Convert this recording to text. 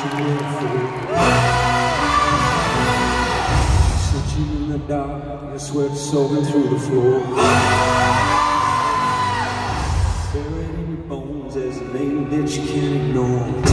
Searching in the dark, sweat soaking through the floor. Buried in your bones as a name that you can't ignore.